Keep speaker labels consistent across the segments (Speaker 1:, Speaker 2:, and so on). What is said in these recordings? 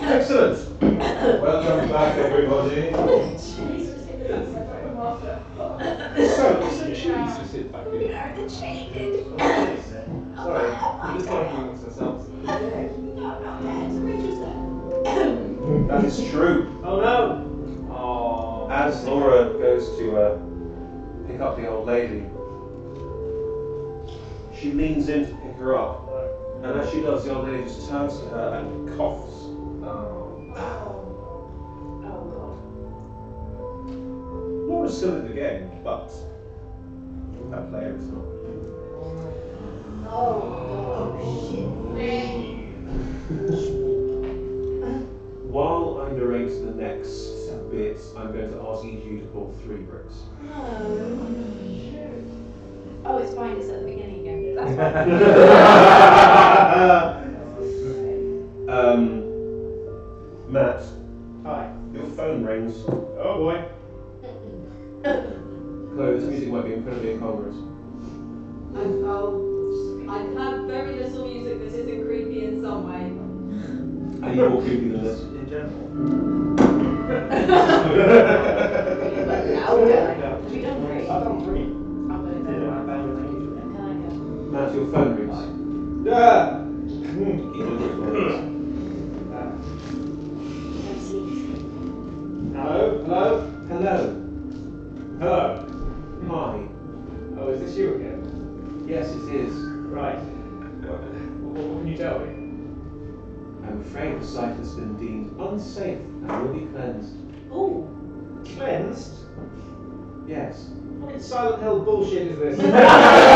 Speaker 1: Excellent. Welcome back, everybody. So, it's a cheese to sit back in. Sorry, I'm just talking amongst ourselves. That is true.
Speaker 2: Oh no! Oh.
Speaker 1: As Laura goes to uh, pick up the old lady, she leans in to pick her up, and as she does, the old lady just turns to her and coughs. Oh. Oh, God. Laura's still in the game, but that player is not. Oh, While I narrate the next bit, I'm going to ask each of you to pull three bricks.
Speaker 3: Oh, Oh, it's fine, it's at the beginning again. That's fine.
Speaker 1: um, Matt,
Speaker 2: Hi.
Speaker 1: your phone rings.
Speaker 2: Oh boy.
Speaker 1: Chloe, this music might be incredibly incongruous.
Speaker 4: I'm, oh, I have very little music that isn't creepy in some way.
Speaker 1: And you're more creepy than this.
Speaker 2: In general.
Speaker 3: Louder. We don't agree.
Speaker 2: I don't agree.
Speaker 3: Go?
Speaker 1: Matt, your phone rings.
Speaker 2: Yeah.
Speaker 1: Keep doing this one.
Speaker 2: Hello? Hello?
Speaker 1: Hello.
Speaker 2: Hello?
Speaker 1: Hi.
Speaker 2: Oh, is this you again?
Speaker 1: Yes, it is.
Speaker 2: Right. What, what, what can you tell me?
Speaker 1: I'm afraid the site has been deemed unsafe and will be cleansed.
Speaker 2: Oh, cleansed?
Speaker 1: Yes.
Speaker 2: What Silent Hill bullshit is this?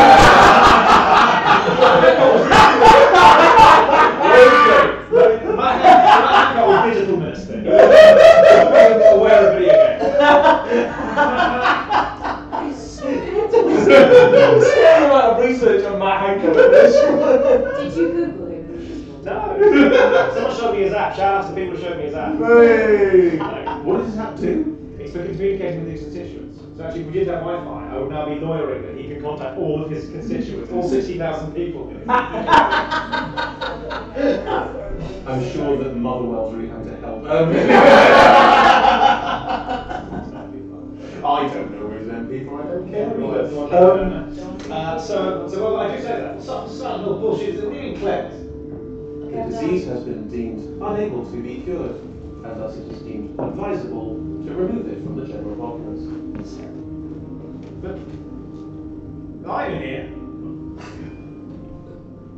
Speaker 2: amount of research on Matt Hancock.
Speaker 3: Did you Google him?
Speaker 2: No. Someone showed me his app. Shout out to people who showed me his app.
Speaker 1: Hey!
Speaker 2: No.
Speaker 1: What does that do?
Speaker 2: It's for communicating with his constituents. So actually, if we did have Wi-Fi, I would now be lawyering that he can contact all of his constituents, all 60,000 people.
Speaker 1: I'm sure that Motherwell's really having to help. Um, I don't I don't care. either. Um,
Speaker 2: Uh, so, so well, I do say that. Some some little bullshit is really cleansed.
Speaker 1: the disease has been deemed unable to be cured, and thus it is deemed advisable to remove it from the general populace.
Speaker 2: But I'm here.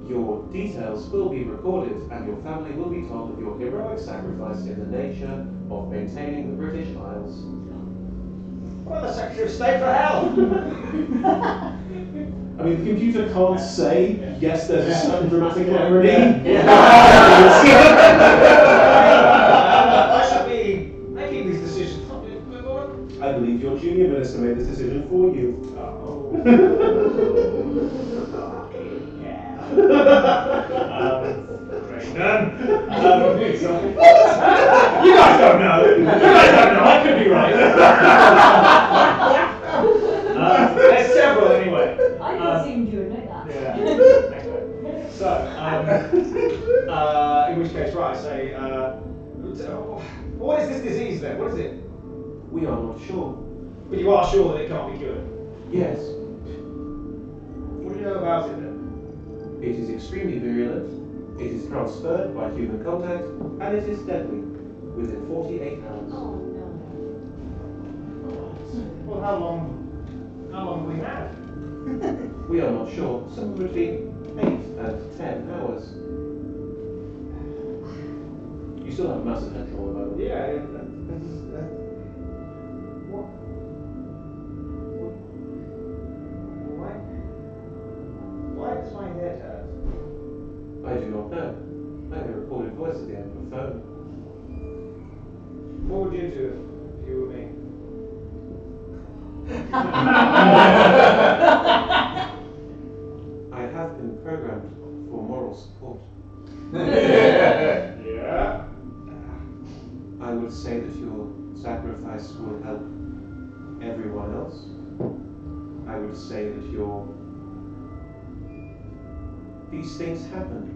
Speaker 1: Your details will be recorded, and your family will be told of your heroic sacrifice in the nature of maintaining the British Isles.
Speaker 2: Well, the Secretary of State for hell.
Speaker 1: I mean, the computer can't say, yes, there's a certain dramatic irony.
Speaker 2: I should be making these decisions.
Speaker 1: I believe your junior minister made this decision for you.
Speaker 2: Oh. yeah. um, great. Done. Um, you guys don't know. You guys don't know. I could be right. uh, there's several anyway.
Speaker 3: I
Speaker 2: Um,
Speaker 3: assumed you would know that.
Speaker 2: Yeah. Thanks. So, um, uh, in which case, right, say, uh, what is this disease then? What is it?
Speaker 1: We are not sure.
Speaker 2: But you are sure that it can't be cured.
Speaker 1: Yes,
Speaker 2: What do you know about it then?
Speaker 1: it is extremely virulent, it is transferred by human contact, and it is deadly within 48 hours.
Speaker 3: Oh no.
Speaker 2: Well, how long? How long will we have?
Speaker 1: We are not sure, somewhere between 8 and 10 hours. You still have massive head trauma, by the way.
Speaker 2: Yeah. yeah,
Speaker 1: I have been programmed for moral support.
Speaker 2: yeah.
Speaker 1: I would say that your sacrifice will help everyone else. I would say that your These things happen.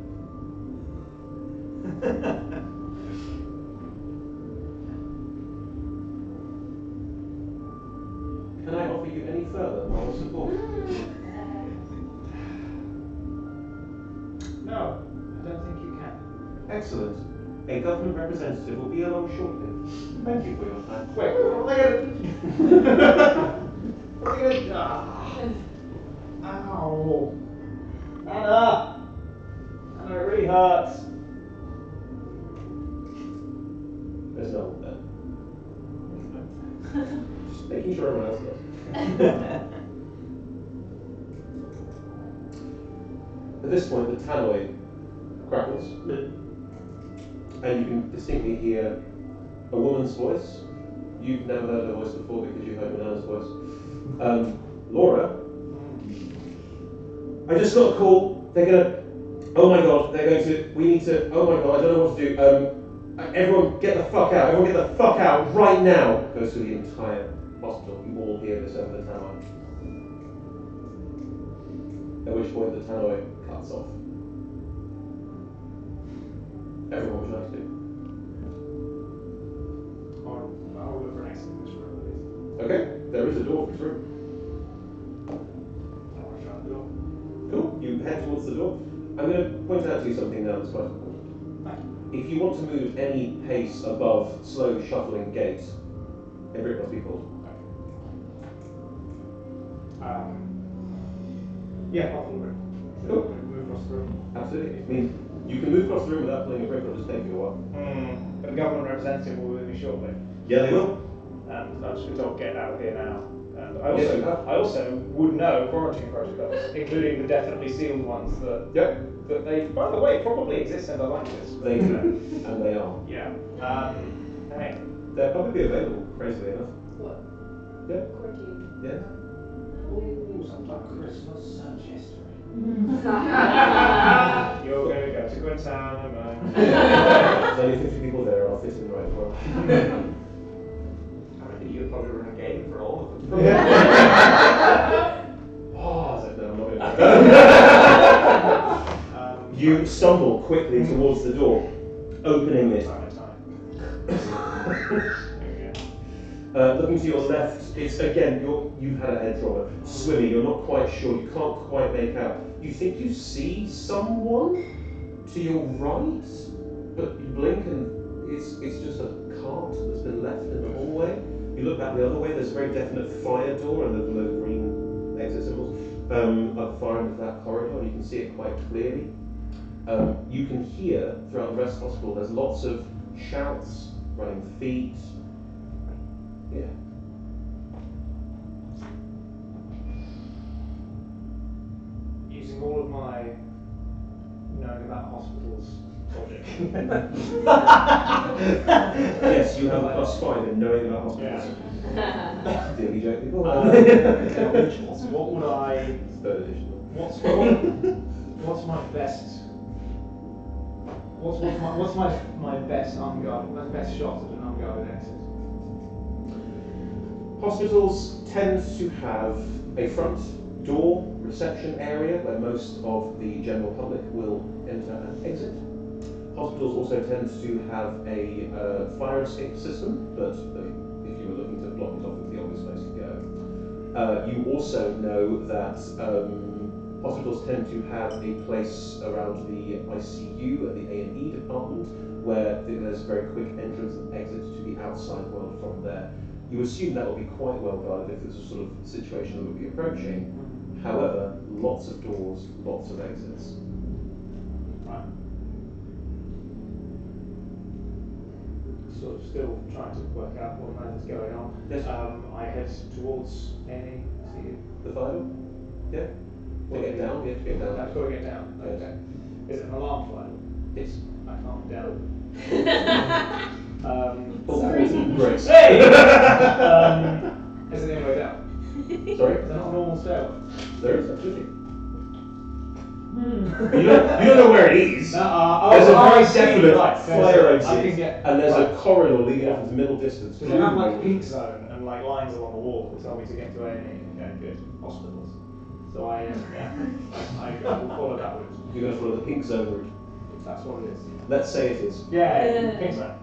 Speaker 1: you any further moral support?
Speaker 2: No, I don't think you can.
Speaker 1: Excellent. A government representative will be along shortly. Thank you for your time.
Speaker 2: Wait, what am I gonna What am I gonna ah. Ow. Anna! Anna, it really hurts.
Speaker 1: There's no one there. Just making sure everyone else does. At this point, the tannoy crackles, and you can distinctly hear a woman's voice. You've never heard her voice before because you heard Minerva's voice. Um, Laura, I just got a call. They're gonna. Oh my god, they're going to. We need to. Oh my god, I don't know what to do. Um, everyone, get the fuck out. Everyone, get the fuck out right now. Goes through the entire hospital. You all hear this over the tannoy. At which point the tannoy cuts off. Everyone, would like to do?
Speaker 2: I'll, I'll look for an exit this room,
Speaker 1: Okay, there is a door for this room.
Speaker 2: I'll shut the door.
Speaker 1: Cool. You head towards the door. I'm going to point out to you something now that's quite important. If you want to move any pace above slow shuffling gait, brick must be pulled.
Speaker 2: Um, yeah, I'll follow it.
Speaker 1: Cool.
Speaker 2: Move across the room.
Speaker 1: Absolutely. I mean, you can move across the room without pulling a brick, it'll just take you a while.
Speaker 2: But the government representative will with me shortly.
Speaker 1: Yeah, they will.
Speaker 2: And I just been told get out of here now. And I also,
Speaker 1: you have.
Speaker 2: I also would know quarantine protocols, including the definitely sealed ones that
Speaker 1: Yep.
Speaker 2: that they, by the way, probably exist in Atlantis. but,
Speaker 1: They
Speaker 2: you
Speaker 1: do. and they are.
Speaker 2: Yeah. Um, hey.
Speaker 1: They'll probably be available, crazily enough.
Speaker 4: What?
Speaker 1: Yeah.
Speaker 4: Quarantine.
Speaker 1: Yeah.
Speaker 2: Ooh, sometime Christmas search history. You're gonna go to Guantanamo.
Speaker 1: There's only 50 people there, I'll fit in the right well.
Speaker 5: I reckon you'd probably run a game for all of them.
Speaker 1: Oh, I said, no, I'm not going to.
Speaker 2: um,
Speaker 1: You stumble quickly towards the door, opening it.
Speaker 2: Time time.
Speaker 1: Uh, looking to your left, it's again, you're, you've had a head trauma. Swimming, you're not quite sure, you can't quite make out. You think you see someone to your right, but you blink and it's, it's just a cart that's been left in the hallway. You look back the other way, there's a very definite fire door and the, the green exit symbols um, at the far end of that corridor, you can see it quite clearly. Um, you can hear throughout the rest of the hospital, there's lots of shouts, running feet. Yeah.
Speaker 2: Using all of my knowing about hospitals logic.
Speaker 1: yes, you have a plus five in knowing about hospitals.
Speaker 2: Yeah.
Speaker 1: Dilly joke people.
Speaker 2: Um, what would I?
Speaker 1: Third edition.
Speaker 2: What's what, what's my best? What's what's my what's my my best unguarded my best shot at an unguarded exit?
Speaker 1: Hospitals tend to have a front door reception area where most of the general public will enter and exit. Hospitals also tend to have a uh, fire escape system, but if you were looking to block it off, it's the obvious place to go. Uh, you also know that um, hospitals tend to have a place around the ICU and the A&E department where there's a very quick entrance and exit to the outside world from there. You assume that will be quite well guarded if it's a sort of situation that would be approaching. However, lots of doors, lots of exits.
Speaker 2: Right. Sort of still trying to work out what on is going on.
Speaker 1: Yes.
Speaker 2: Um, I head towards any. See you.
Speaker 1: The fire? Yeah. To get down, you have to get down.
Speaker 2: I've got to get down.
Speaker 1: Yes.
Speaker 2: Okay. Is it an alarm fire?
Speaker 1: It's
Speaker 2: I can't get down. um,
Speaker 1: all
Speaker 2: sorry.
Speaker 1: Great.
Speaker 2: Hey! um, is it the only down?
Speaker 1: Sorry?
Speaker 2: Is that not a normal stairwell?
Speaker 1: There is, absolutely. You don't, you don't know where it is.
Speaker 2: No, uh,
Speaker 1: There's
Speaker 2: oh,
Speaker 1: a very
Speaker 2: I see.
Speaker 1: definite
Speaker 2: Right, there's
Speaker 1: fire exit,
Speaker 2: I can get,
Speaker 1: and there's
Speaker 2: right.
Speaker 1: a corridor leading off into middle distance.
Speaker 2: So they have like a peak zone and like lines along the wall that tell me to get to A&E. Okay, good. Hospitals.
Speaker 5: So I, uh, yeah, I, I will follow that route.
Speaker 1: You're going to follow the pink zone route.
Speaker 5: That's what it is.
Speaker 1: Let's say it is.
Speaker 5: Yeah,
Speaker 3: Yeah.
Speaker 5: think so.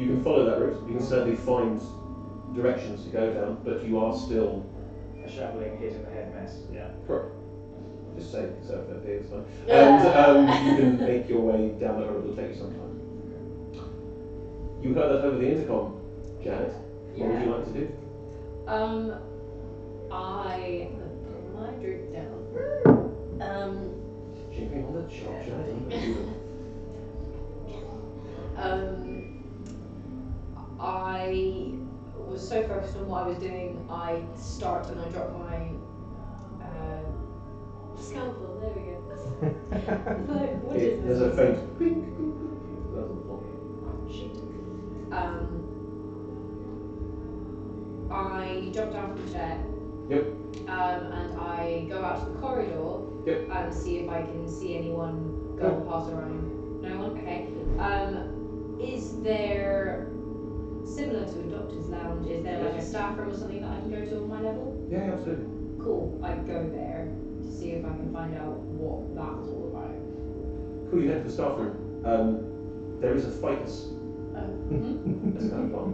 Speaker 1: You can follow that route. You can certainly find directions to go down, but you are still
Speaker 5: A shambling, hit in the head mess. Yeah.
Speaker 1: correct. Just say so if it's fine.
Speaker 3: Yeah.
Speaker 1: And um, you can make your way down that road. It'll take you some time. You heard that over the intercom, Janet. What would you like to do?
Speaker 3: Um, I I'm put my drink down. Um,
Speaker 1: Chipping on the chop, Janet.
Speaker 3: um, I was so focused on what I was doing, I start and I drop my uh, scalpel. There we go. Like, what is
Speaker 1: It-
Speaker 3: this?
Speaker 1: There's a faint.
Speaker 3: Oh. Um, I jump down from the chair.
Speaker 1: Yep.
Speaker 3: Um, and I go out to the corridor.
Speaker 1: Yep.
Speaker 3: And see if I can see anyone go
Speaker 1: Nope.
Speaker 3: pass around. No one. Okay. Um, is there similar to a doctor's lounge? Is there like a staff room or something that I can go to on my level?
Speaker 1: Yeah, absolutely.
Speaker 3: Cool. I go there to see if I can find out what that was all about.
Speaker 1: Cool, you head to the staff room. Um, there is a ficus
Speaker 3: Um,
Speaker 1: that's kind of gone.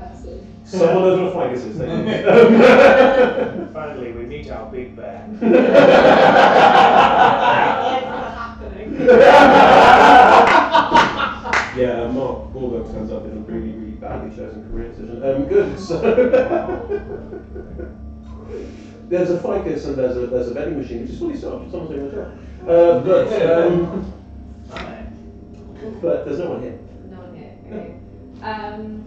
Speaker 3: that's it.
Speaker 1: Someone knows what a ficus is.
Speaker 5: Finally, we meet our big bear.
Speaker 1: Mark Bulldog turns up in a really, really badly chosen career decision. Um, good. So there's a ficus and there's a there's a vending machine which is fully stocked. Someone's doing the job. Uh, but um, but there's no one here.
Speaker 3: No one here. Okay. Um,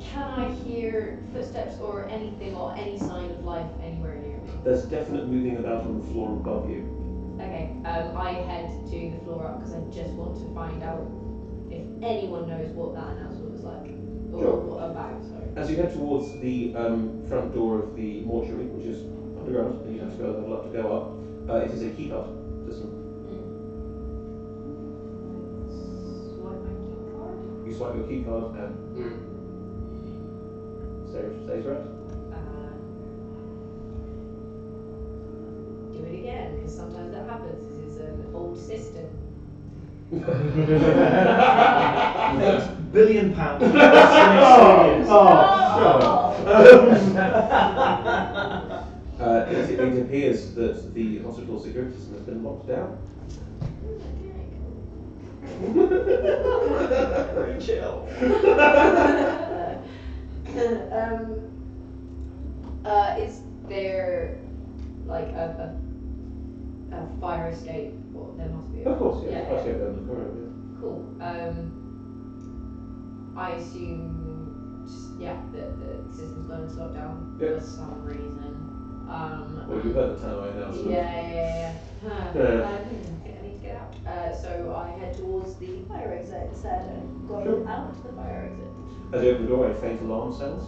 Speaker 3: can I hear footsteps or anything or any sign of life anywhere near me?
Speaker 1: There's definite moving about on the floor above you.
Speaker 3: Okay. Um, I head to the floor up because I just want to find out if anyone knows what that announcement was like or
Speaker 1: Sure.
Speaker 3: what about. Sorry.
Speaker 1: As you head towards the um, front door of the mortuary, which is underground, and you have to go level up to go up, uh, it is a keycard system.
Speaker 3: Swipe my key card.
Speaker 1: You swipe your keycard and stays, stays right.
Speaker 3: Uh, do it again because sometimes that happens. This is an old system.
Speaker 5: Eight billion pounds.
Speaker 1: Uh, it, it appears that the hospital security system has been locked down.
Speaker 5: Very chill.
Speaker 3: um, uh, is there like a, a, a fire escape? Well, there must be.
Speaker 1: Of course, yes.
Speaker 3: Yeah,
Speaker 1: Yeah,
Speaker 3: yeah.
Speaker 1: Escape down the corridor,
Speaker 3: Cool. Um, I assume, just, yeah, that the system's going to lock down
Speaker 1: Yep.
Speaker 3: for some reason. Um,
Speaker 1: yeah. Well, you heard the Tannoy announcement.
Speaker 3: yeah, yeah, yeah. yeah. Huh.
Speaker 1: Yeah.
Speaker 3: I need to get out. Uh, so I head towards the fire exit instead and go
Speaker 1: Sure.
Speaker 3: out the fire exit.
Speaker 1: As you open the door, a faint alarm sounds.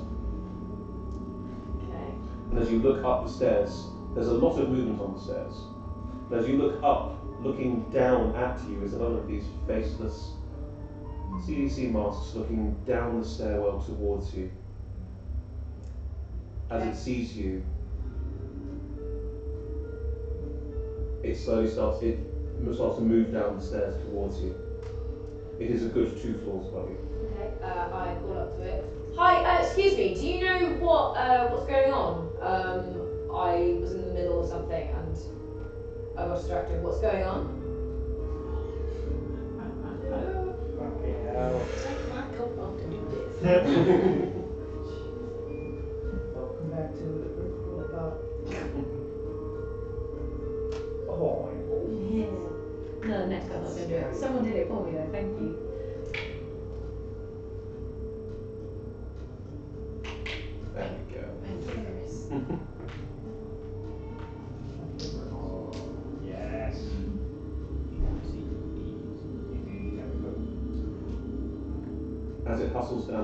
Speaker 3: Okay.
Speaker 1: And as you look up the stairs, there's a lot of movement on the stairs. And as you look up, looking down at you is another of these faceless CDC masks looking down the stairwell towards you. As it sees you, it slowly starts, it starts to move down the stairs towards you. It is a good two floors above you.
Speaker 3: Okay. Uh, I call up to it. Hi. Uh, excuse me. Do you know what uh, what's going on? Um, I was in the middle of something I got distracted. What's going on?
Speaker 5: Fucking hell.
Speaker 3: Take my coat off to do this.
Speaker 5: Welcome back to the group about. Oh,
Speaker 3: Yeah. No, next time I'm gonna do it. Someone did it for me though. Thank you.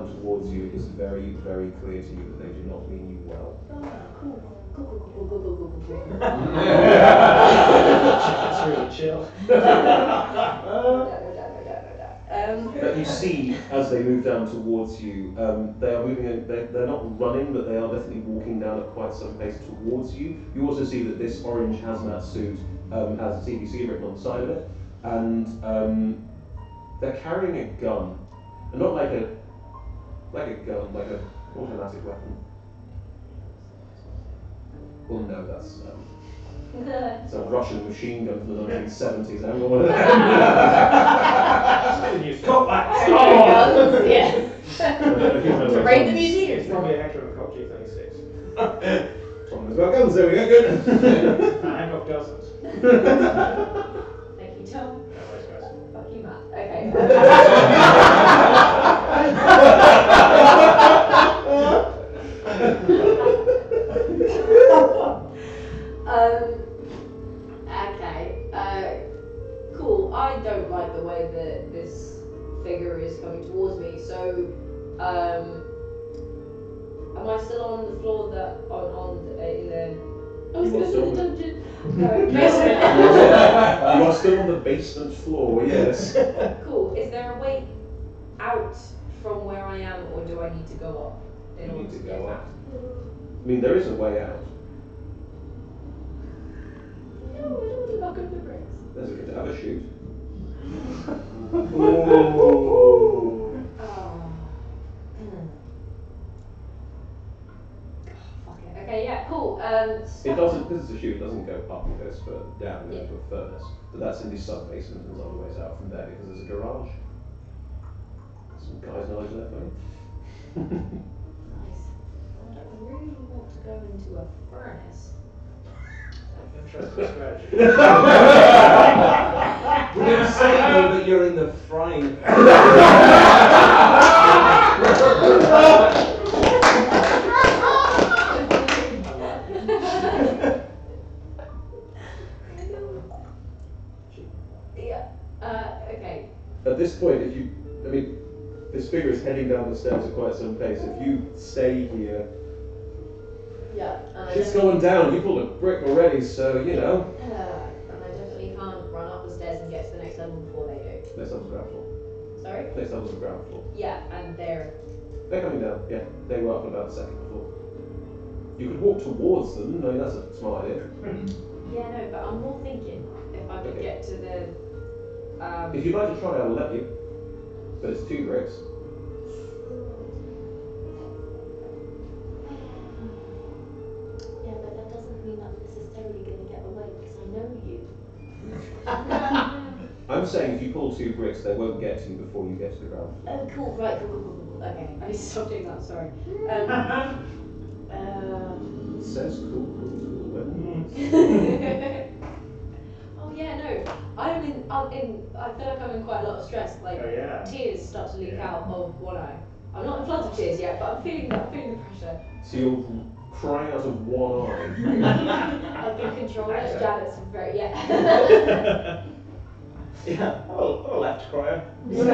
Speaker 1: come towards you, it's very, very clear to you that they do not mean you well.
Speaker 5: That's really chill.
Speaker 3: Um,
Speaker 1: but you see, as they move down towards you, um, they are moving. They're, they're not running, but they are definitely walking down at quite some pace towards you. You also see that this orange hazmat suit um, has CDC written on the side of it, and um, they're carrying a gun, and not like a like a gun, like a automatic weapon. Well, no, that's um, it's a Russian machine gun from the 1970s. I haven't got one of them.
Speaker 2: Cut that!
Speaker 3: Guns, yes.
Speaker 1: To
Speaker 3: raid the museum.
Speaker 2: It's probably a Heckler & Koch G36.
Speaker 1: Tom knows about guns, there we go, good.
Speaker 2: And Hancock dozens.
Speaker 3: Thank you, Tom.
Speaker 2: No worries, guys.
Speaker 3: Fuck you, Matt. Okay. Is coming towards me. So, um, am I still on the floor that on on the, in the? I was
Speaker 1: You are
Speaker 3: gonna the dungeon. No,
Speaker 1: you
Speaker 3: basement.
Speaker 1: are still on the basement floor, yes.
Speaker 3: Cool. Is there a way out from where I am, or do I need to go up? in
Speaker 1: You
Speaker 3: order
Speaker 1: need to
Speaker 3: get
Speaker 1: go out. I mean, there is a way out.
Speaker 3: No, I don't good for bricks.
Speaker 1: There's a have a shoot.
Speaker 3: Oh. Fuck it. Okay, yeah, cool. Um,
Speaker 1: It doesn't, because it's a chute, it doesn't go up, it goes further down
Speaker 3: Yeah.
Speaker 1: into a furnace. But that's in the sub basement and there's other ways out from there because there's a garage. Some guys knowledge there for you.
Speaker 3: Nice. I don't really want to go into a furnace.
Speaker 2: Interesting strategy.
Speaker 6: We're going to say though that you're in the frying
Speaker 3: yeah. Uh, okay.
Speaker 1: At this point, if you, I mean, this figure is heading down the stairs at quite some pace. If you stay here,
Speaker 3: Yeah.
Speaker 1: Shit's going down. You pulled a brick already, so you know.
Speaker 3: Uh, and I definitely can't run up the stairs and get to the next level before they do.
Speaker 1: Next level's ground floor.
Speaker 3: Sorry?
Speaker 1: Next level's the ground floor.
Speaker 3: Yeah, and they're.
Speaker 1: They're coming down. Yeah, they were up about the second floor. You could walk towards them. No, that's a smart idea.
Speaker 3: Yeah, no, but I'm more thinking if I could
Speaker 1: Okay.
Speaker 3: get to the. Um,
Speaker 1: If you'd like to try, I'll let you. But it's two bricks.
Speaker 3: I'm
Speaker 1: saying if you pull two bricks, they won't get to you before you get to the ground floor.
Speaker 3: Oh, cool, right, cool, cool, cool, cool. Okay, I need to stop doing that, sorry. Um, um,
Speaker 1: It says cool, cool, cool.
Speaker 3: oh, yeah, no, I'm in, I'm in, I feel like I'm in quite a lot of stress. Like,
Speaker 2: Oh, yeah.
Speaker 3: tears start to leak
Speaker 2: Yeah.
Speaker 3: out of one eye. I'm not in floods of tears yet, but I'm feeling, I'm feeling the pressure.
Speaker 1: So you're crying out of one eye.
Speaker 3: I can control it. Janet's very, yeah.
Speaker 6: Yeah, oh, oh left crier.
Speaker 1: Well,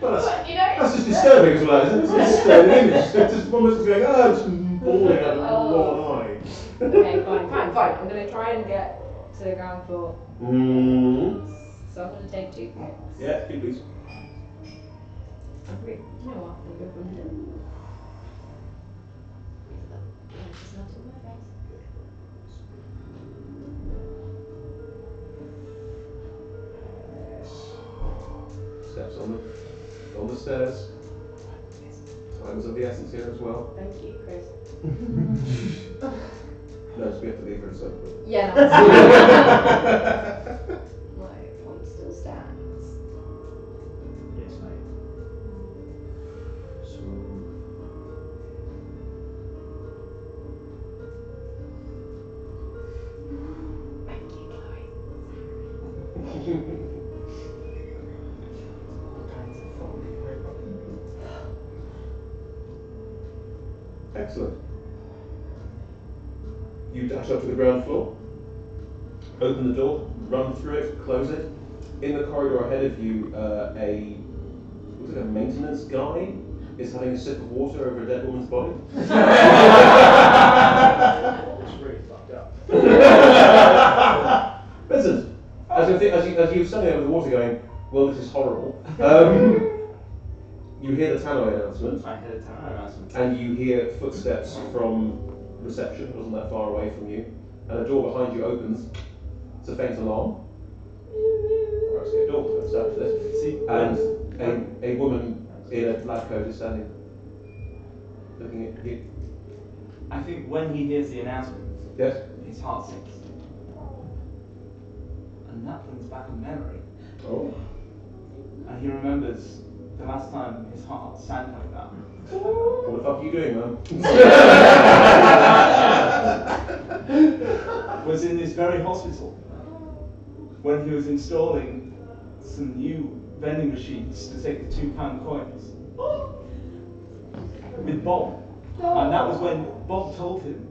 Speaker 1: that's,
Speaker 3: but, you know,
Speaker 1: that's just disturbing as well, isn't it? It's a disturbing image. Just one person's going, ah, it's bawling out of
Speaker 3: Oh.
Speaker 1: one eye.
Speaker 3: okay, fine, fine, fine. I'm gonna try and get to the ground floor.
Speaker 1: Mm.
Speaker 3: So I'm gonna take two bricks.
Speaker 1: Yeah, good please.
Speaker 3: Re- You know what? I'm gonna go from here.
Speaker 1: Steps on the, on the stairs. Time is of the essence here as well.
Speaker 3: Thank you, Chris.
Speaker 1: No, we have to leave second.
Speaker 3: Yeah,
Speaker 1: Dash up to the ground floor, open the door, run through it, close it. In the corridor ahead of you, uh, a looks like a maintenance guy is having a sip of water over a dead woman's body.
Speaker 2: It's really fucked up.
Speaker 1: Vincent, as you, as you, as you were standing over the water going, Well, this is horrible. Um, you hear the tannoy announcement,
Speaker 6: I heard a town announcement.
Speaker 1: and you hear footsteps from reception, wasn't that far away from you, and a door behind you opens. It's a faint alarm. Actually, a door to establish this.
Speaker 6: See,
Speaker 1: And a, um, a woman in a lab coat is standing, looking at you.
Speaker 6: I think when he hears the announcement,
Speaker 1: Yes?
Speaker 6: his heart sinks. And that brings back a memory.
Speaker 1: Oh.
Speaker 6: And he remembers the last time his heart sank like that.
Speaker 1: What the fuck are you doing, man?
Speaker 6: was in this very hospital when he was installing some new vending machines to take the two pound coins with Bob. And that was when Bob told him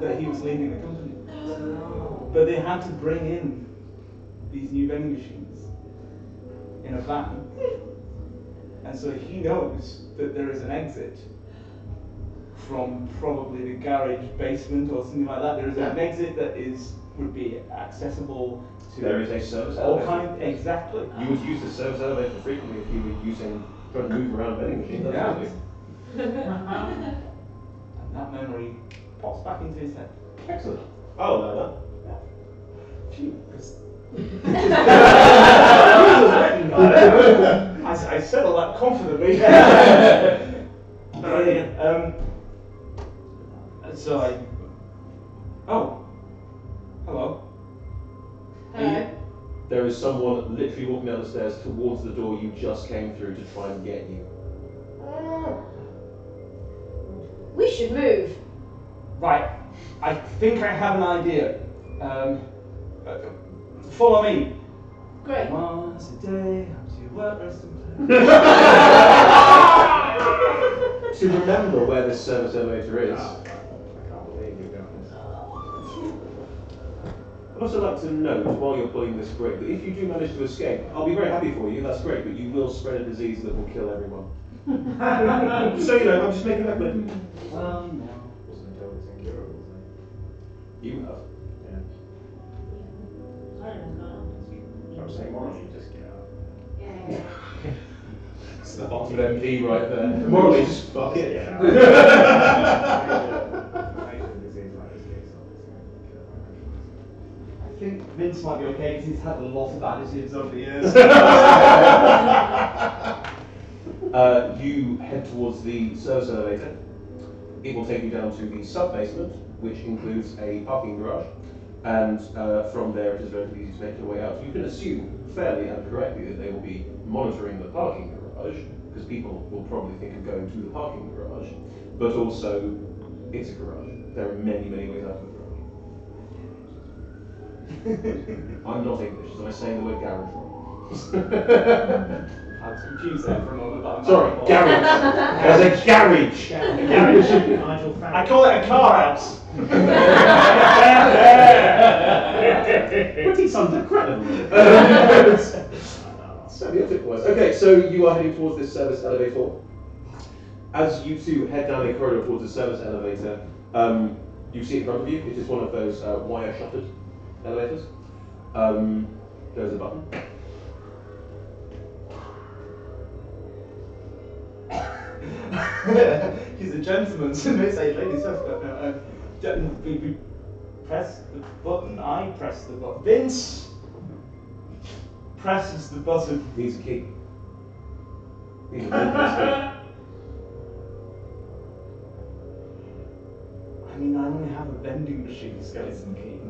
Speaker 6: that he was leaving the company. But they had to bring in these new vending machines in a van. And so he knows that there is an exit from probably the garage basement or something like that. There is an exit that is would be accessible to
Speaker 1: There is a service
Speaker 6: all
Speaker 1: elevator.
Speaker 6: kind exactly.
Speaker 1: You would use the service elevator frequently if you were using, trying to move around a vending machine.
Speaker 6: Yeah. And that memory pops back into his head.
Speaker 1: Excellent. I'll allow
Speaker 6: Phew, 'cause- I, s- I said all that confidently. um, so I. Oh. Hello.
Speaker 3: Hello.
Speaker 1: There is someone literally walking down the stairs towards the door you just came through to try and get you.
Speaker 3: We should move.
Speaker 6: Right. I think I have an idea. Um, uh, follow me.
Speaker 3: Great.
Speaker 6: Once a day, up to work, rest and play.
Speaker 1: To remember where this service elevator is, oh,
Speaker 2: I can't believe you're doing this.
Speaker 1: I'd also like to note while you're pulling this brake that if you do manage to escape, I'll be very happy for you, that's great, but you will spread a disease that will kill everyone. so you know, I'm just making that clear.
Speaker 6: Well, no.
Speaker 2: Wasn't until it's incurable.
Speaker 1: You have.
Speaker 2: Yeah. So I'm saying, why don't you just get out?
Speaker 3: Yeah.
Speaker 1: It's the bottom of MP right there. Morally, just fuck it.
Speaker 2: Yeah. Fatal disease like this case, obviously, kill my
Speaker 6: I think Vince might be okay because he's had a lot of additives over the years.
Speaker 1: Uh, you head towards the service elevator. It will take you down to the sub basement, which includes a parking garage, and uh, from there it is relatively easy to make your way out. You can assume fairly and correctly that they will be monitoring the parking garage, because people will probably think of going to the parking garage, but also it's a garage. There are many, many ways out of the garage. I'm not English, so I'm saying the word garage wrong.
Speaker 6: I was confused there for a moment, but I'm
Speaker 1: Sorry, garage. There's a garage.
Speaker 2: A garage,
Speaker 6: I call it a car house.
Speaker 1: Pretty sounds incredible. Semiotic Okay, so you are heading towards this service elevator. As you two head down a corridor towards the service elevator, um, you see in front of you, it is one of those uh, wire shuttered elevators. Um, there's a button.
Speaker 6: He's a gentleman, so they say ladies first. No, gen- we, we press the button. I press the button. Vince presses the button.
Speaker 1: A key. Needs a.
Speaker 6: I mean, I only have a vending machine skeleton key.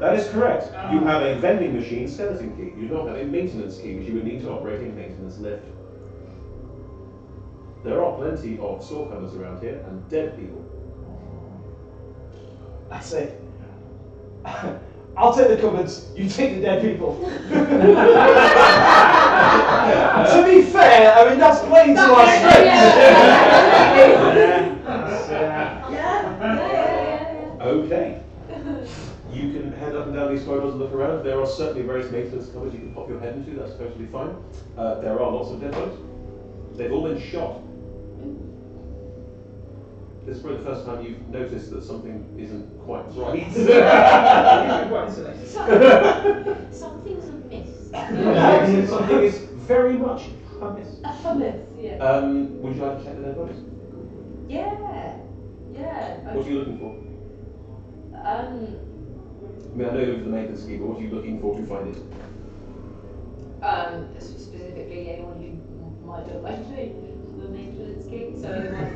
Speaker 1: That is correct. You ah. have a vending machine skeleton key. You do not have a maintenance key, which you would need to operate a maintenance lift. There are plenty of covers around here and dead people.
Speaker 6: I say, I'll take the cupboards. You take the dead people. to be fair, I mean that's playing to our
Speaker 3: That's-
Speaker 6: strengths.
Speaker 3: yeah. Yeah, yeah, yeah.
Speaker 1: Okay. You can head up and down these corridors and look around. There are certainly various maintenance covers you can pop your head into. That's totally fine. Uh, there are lots of dead bodies. They've all been shot. This is probably the first time you've noticed that something isn't quite right.
Speaker 3: Some, some things amiss.
Speaker 1: Something is very much amiss.
Speaker 3: Hummus, yeah.
Speaker 1: Um, would you like to check the dead bodies?
Speaker 3: yeah. Yeah.
Speaker 1: What are you looking for?
Speaker 3: Um,
Speaker 1: I mean, I know you're looking for the maintenance key, but what are you looking for to find it?
Speaker 3: um, specifically anyone who might not like me, the. So anyone.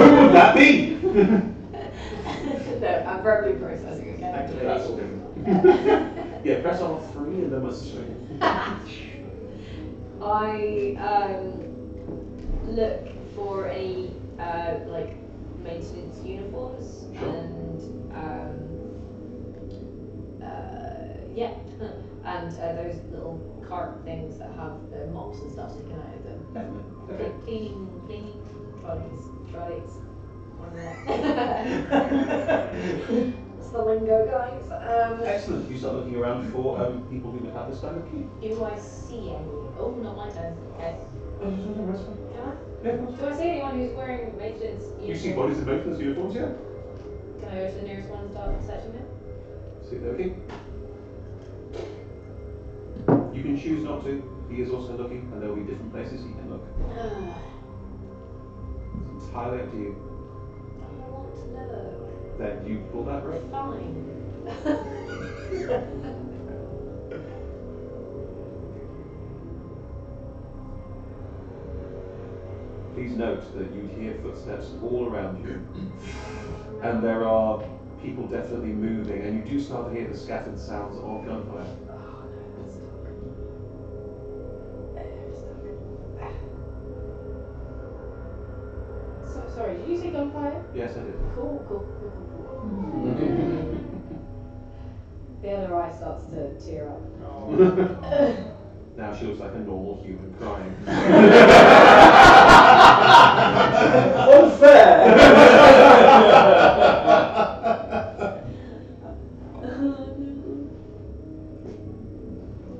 Speaker 1: Who would that be?
Speaker 3: no, I'm verbally processing. Okay.
Speaker 1: Activate that sort of Yeah, press on three and then we'll show.
Speaker 3: I um, look for any uh, like maintenance uniforms
Speaker 1: Sure.
Speaker 3: and um, uh, yeah, and uh, those little cart things that have the mops and stuff sticking out of them.
Speaker 1: Definitely. Okay.
Speaker 3: Cleaning, cleaning trolleys, trolleys. One. That's the lingo, guys. Um,
Speaker 1: Excellent. You start looking around for um, people who would have this kind of key.
Speaker 3: do I see any? Oh, not my turn. Okay.
Speaker 1: Oh, that's fine.
Speaker 3: Can I?
Speaker 1: Yeah.
Speaker 3: Do I see anyone who's wearing maintenance uniforms?
Speaker 1: You see bodies in maintenance uniforms, yeah?
Speaker 3: Can I go to the nearest one and start searching them?
Speaker 1: See looking. You can choose not to. He is also looking, and there will be different places he can look. It's entirely up to you.
Speaker 3: I want to know.
Speaker 1: Then you pull that rope.
Speaker 3: Fine.
Speaker 1: Please note that you hear footsteps all around you, and there are people definitely moving, and you do start to hear the scattered sounds of gunfire. Yes, I did.
Speaker 3: Cool, cool, cool, cool, cool. The other eye starts to tear up.
Speaker 1: now she looks like a normal human crying. Unfair!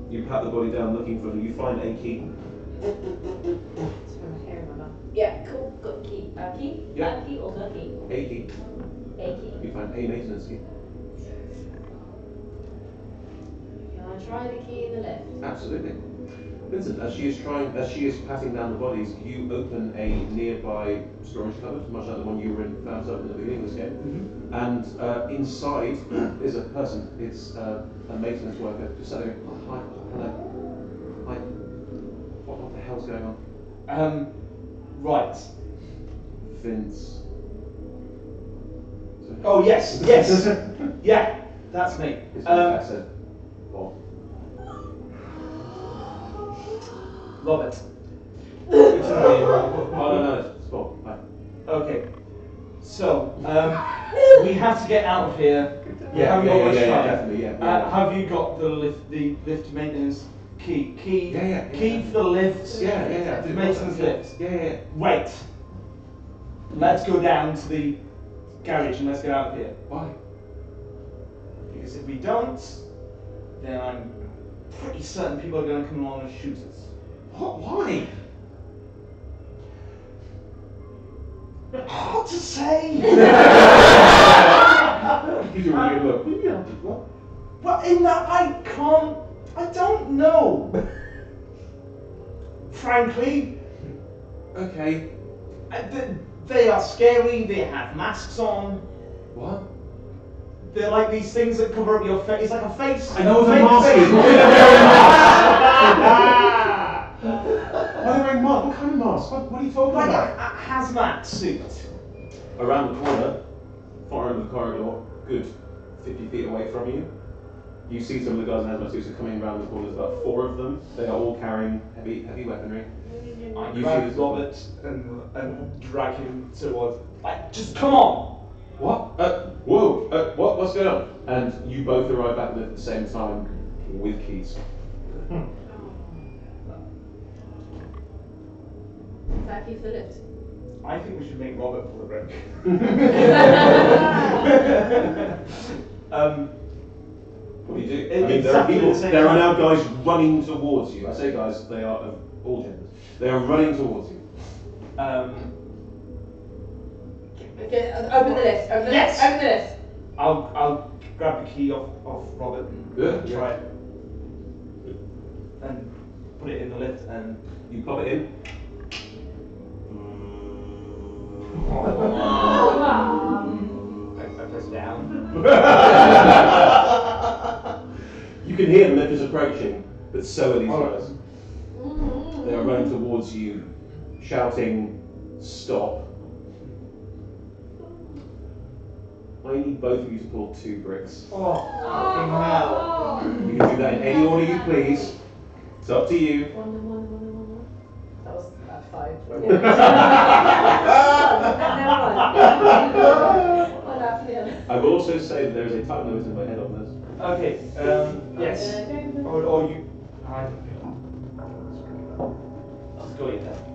Speaker 1: you pat the body down looking for you find a key.
Speaker 3: It's from my hair in my mouth. Yeah, cool, got a key. A key?
Speaker 1: Yeah.
Speaker 3: A key or the key?
Speaker 1: A key.
Speaker 3: A key.
Speaker 1: You find a maintenance key.
Speaker 3: Can I try the key in the lift?
Speaker 1: Absolutely. Vincent, as she is trying, as she is patting down the bodies, you open a nearby storage cupboard, much like the one you were in, found yourself in the beginning of this game. And uh, inside is a person. It's uh, a maintenance worker just sitting there. Oh, hi, hello. Hi. What, what the hell's going on?
Speaker 6: Um, right.
Speaker 1: Vince.
Speaker 6: Oh yes, yes, yeah, that's me.
Speaker 1: His
Speaker 6: Um,
Speaker 1: contact said, Bob.
Speaker 6: Robert.
Speaker 1: Oh, no, no, it's Bob. Hi.
Speaker 6: Okay. So, um, we have to get out of here. We
Speaker 1: Yeah,
Speaker 6: haven't
Speaker 1: yeah,
Speaker 6: got
Speaker 1: yeah,
Speaker 6: much
Speaker 1: yeah,
Speaker 6: time.
Speaker 1: definitely, yeah,
Speaker 6: Uh, have you got the lift, the lift maintenance key? Key.
Speaker 1: Yeah, yeah, yeah,
Speaker 6: Key
Speaker 1: yeah.
Speaker 6: for the lifts.
Speaker 1: Yeah, yeah, yeah.
Speaker 6: The maintenance lift.
Speaker 1: Yeah, yeah, yeah.
Speaker 6: Wait. Let's go down to the garage and let's get out of here.
Speaker 1: Why?
Speaker 6: Because if we don't, then I'm pretty certain people are going to come along and shoot us.
Speaker 1: What? Why?
Speaker 6: Hard to say.
Speaker 1: He's a really good look. Yeah. What?
Speaker 6: Well, in that I can't. I don't know. Frankly,
Speaker 1: Okay.
Speaker 6: uh, th- they are scary. They have masks on.
Speaker 1: What?
Speaker 6: They're like these things that cover up your face. It's like a face.
Speaker 1: I know what a
Speaker 6: fake
Speaker 1: mask is. What Why are they wearing mask? What kind of mask? What, what are you talking
Speaker 6: like
Speaker 1: about?
Speaker 6: a, a hazmat suit.
Speaker 1: Around the corner, far end of the corridor, good 50 feet away from you, you see some of the guys in hazmat suits are coming around the corner. There's about four of them. They are all carrying heavy, heavy weaponry.
Speaker 6: I
Speaker 1: You
Speaker 6: grab
Speaker 1: see-
Speaker 6: Robert and, and drag him towards. Like, just come on.
Speaker 1: What? Uh, whoa! Uh, what? What's going on? And you both arrive back at the same time with keys.
Speaker 3: Thank you for lift.
Speaker 6: I think we should make Robert pull the brake. um,
Speaker 1: What do you do? I mean, there are
Speaker 6: exactly
Speaker 1: people.
Speaker 6: the same
Speaker 1: There are now guys running towards you. I say guys, they are of all genders. They are running towards you.
Speaker 6: um,
Speaker 3: Okay, open the lift. Open the
Speaker 6: Yes.
Speaker 3: lift. Open the lift.
Speaker 6: I'll, I'll grab the key off, off Robert and
Speaker 1: Yeah, yeah.
Speaker 6: try it. And put it in the lift and
Speaker 1: You pop it in.
Speaker 5: I, I press down.
Speaker 1: You can hear the lift is approaching, but so are these guys. They running towards you, shouting, "Stop!" I need both of you to pull two bricks.
Speaker 5: Oh, fucking hell.
Speaker 1: You can do that in any order you please. It's up to you.
Speaker 3: One, one, one, one, one. That was at five. One after the other.
Speaker 1: I will also say that there is a time limit in my head on this.
Speaker 6: Okay, um, yes. Or, or you. I don't know. I'll go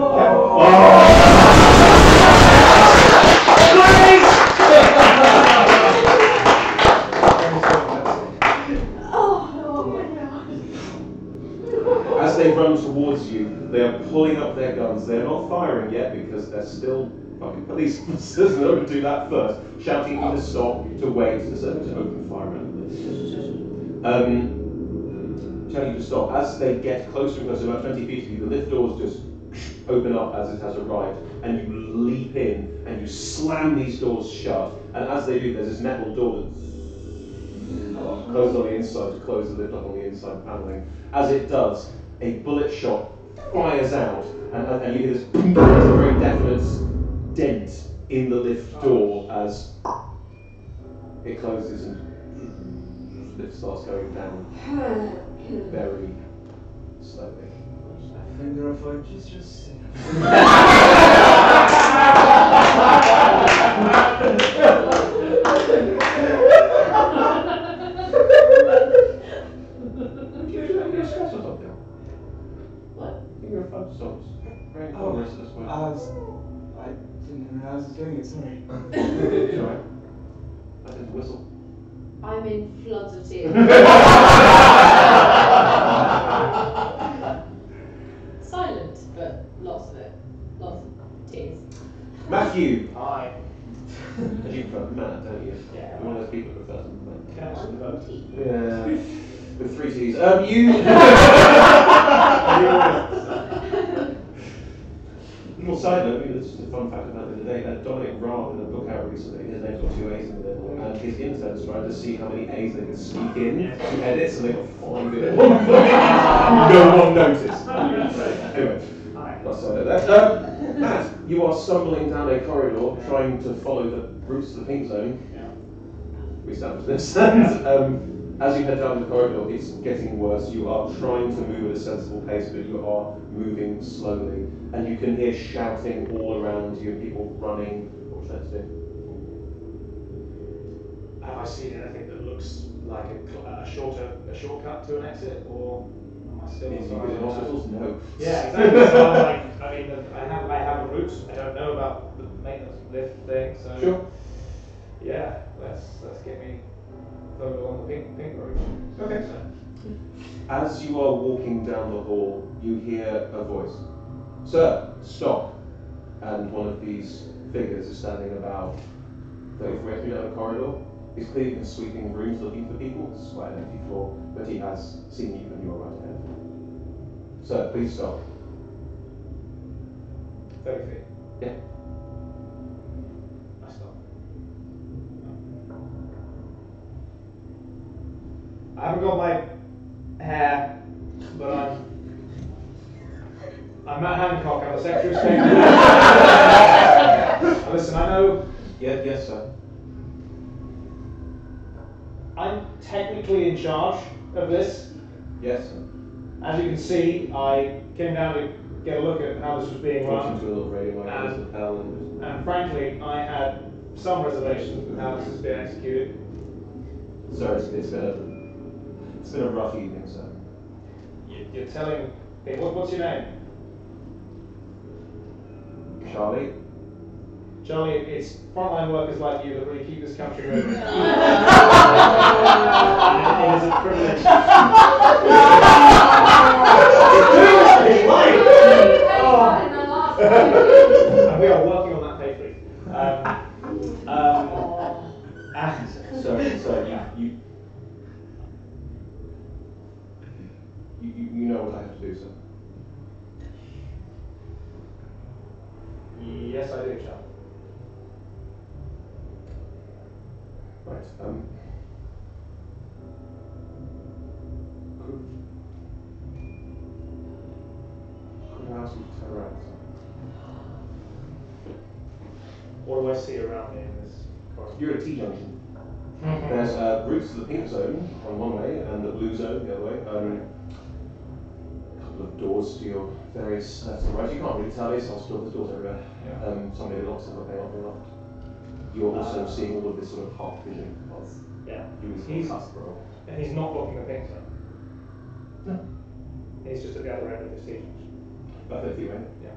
Speaker 1: Police officers. Going to do that first, shouting you to stop, to wait, to, to open fire around. Um, telling you to stop. As they get closer and closer, about 20 feet of you, the lift doors just open up as it has arrived, and you leap in and you slam these doors shut. And as they do, there's this metal door that closed on the inside to close the lift up on the inside paneling. As it does, a bullet shot fires out, and, and, you hear this very definite dent in the lift door as it closes and the lift starts going down very slowly.
Speaker 6: Finger of fudge is just sick. didn't I was doing it, sorry.
Speaker 1: It's alright. I didn't whistle.
Speaker 3: I'm in floods of tears. Silent, but lots of it. Lots of tears.
Speaker 1: Matthew,
Speaker 5: Hi.
Speaker 1: as you prefer Matt, don't you?
Speaker 5: Yeah.
Speaker 1: You're one of those people who prefers Matt.
Speaker 5: Can I actually vote?
Speaker 1: Yeah. With three T's. Um, you. Well, side note, this is a fun fact about the other day. Uh, Dominic Raab in a book out recently, his name's got two A's in it, and his interns tried to see how many A's they could sneak in to edits, and they got five in one no one noticed. Anyway, that's side note there. Um, Matt, you are stumbling down a corridor trying to follow the routes to the pink zone.
Speaker 5: Yeah.
Speaker 1: We established this. and um, as you head down the corridor, it's getting worse. You are trying to move at a sensible pace, but you are moving slowly. And you can hear shouting all around you and people running. What would you to do?
Speaker 2: Have I seen anything that looks like a, a shorter, a shortcut to an exit, or am I still?
Speaker 1: Is you in hospitals? No.
Speaker 2: Yeah, exactly. so like, I mean, I have, I have a route. I don't know about the maintenance lift thing, so
Speaker 1: Sure.
Speaker 2: yeah, let's let's get me further along the pink pink route.
Speaker 1: Okay. As you are walking down the hall, you hear a voice. Sir, stop. And one of these figures is standing about 33 feet down the corridor. He's clearly been sweeping rooms looking for people. It's quite an empty floor, but he has seen you and you are right ahead. Sir, please stop.
Speaker 2: Thirty feet.
Speaker 1: Yeah.
Speaker 2: Haven't got my hair, but I'm. I'm Matt Hancock. I'm a Secretary of State. Listen, I know
Speaker 1: Yeah, yes, sir.
Speaker 2: I'm technically in charge of this,
Speaker 1: Yes, sir.
Speaker 2: as you can see, I came down to get a look at how this was being run.
Speaker 1: to a little radio mic,
Speaker 2: And-
Speaker 1: there's the bell, and
Speaker 2: And frankly, I had some reservations with how this has been executed.
Speaker 1: sorry, it's, it's a it's been a rough evening, sir.
Speaker 2: You- You're telling me, what, what's your name?
Speaker 1: Charlie,
Speaker 2: Charlie, it's frontline workers like you that really keep this country moving. It is a privilege. and we are working on that pay freeze. Um, um, and
Speaker 1: sorry, sorry, you you, you you know what I have to do, sir.
Speaker 2: yes, I do, Charlie.
Speaker 1: Right. Um. Could, could I ask you to turn around? sir?
Speaker 2: What do I see around me in this corridor?
Speaker 1: You're at T junction. There's uh, routes to the pink zone on one way and the blue zone the other way. Um, a couple of doors to your various left and right. You can't really tell. It's hospital. There's doors everywhere.
Speaker 2: Yeah.
Speaker 1: Um, some maybe locked, some maybe not. Maybe locked. You're also
Speaker 2: Uh,
Speaker 1: seeing all of this sort of half vision of
Speaker 2: Yeah.
Speaker 1: Louis
Speaker 2: He's,
Speaker 1: Hasbro.
Speaker 2: and he's not blocking the pink zone.
Speaker 1: No.
Speaker 2: He's just at the other end of the stage.
Speaker 1: About 50 right?
Speaker 2: Yeah.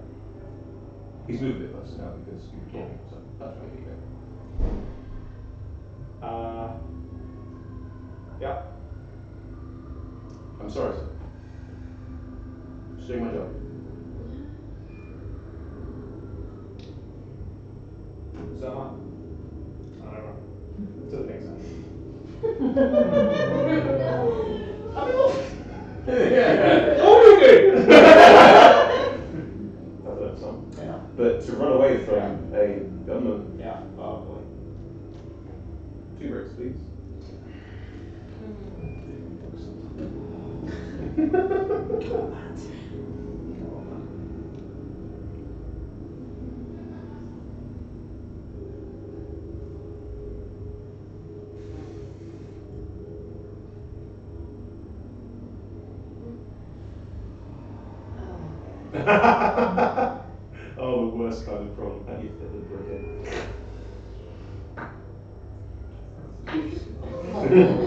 Speaker 1: He's moved a bit closer now because you were talking, so that's why you
Speaker 2: Uh, yeah.
Speaker 1: I'm sorry, sir. Just doing my job.
Speaker 2: So am I. I don't know. To the pink zone.
Speaker 1: yeah.
Speaker 2: Oh, you oh,
Speaker 1: the worst kind of problem. How do you fit the brick in?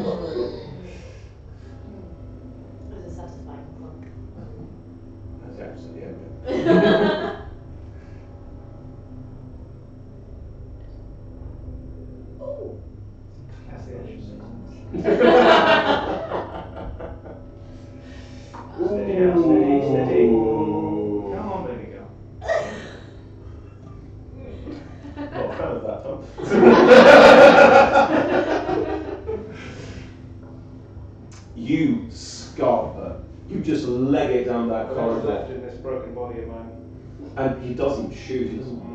Speaker 3: It was a satisfying clunk.
Speaker 1: That's actually yeah.